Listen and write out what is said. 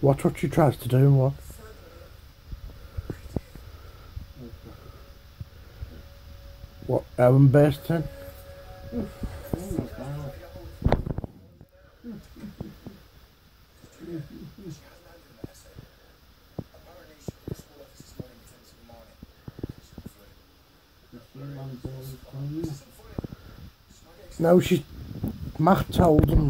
Watch what she tries to do and what. What, Ellen Best? No, she's... Matt told him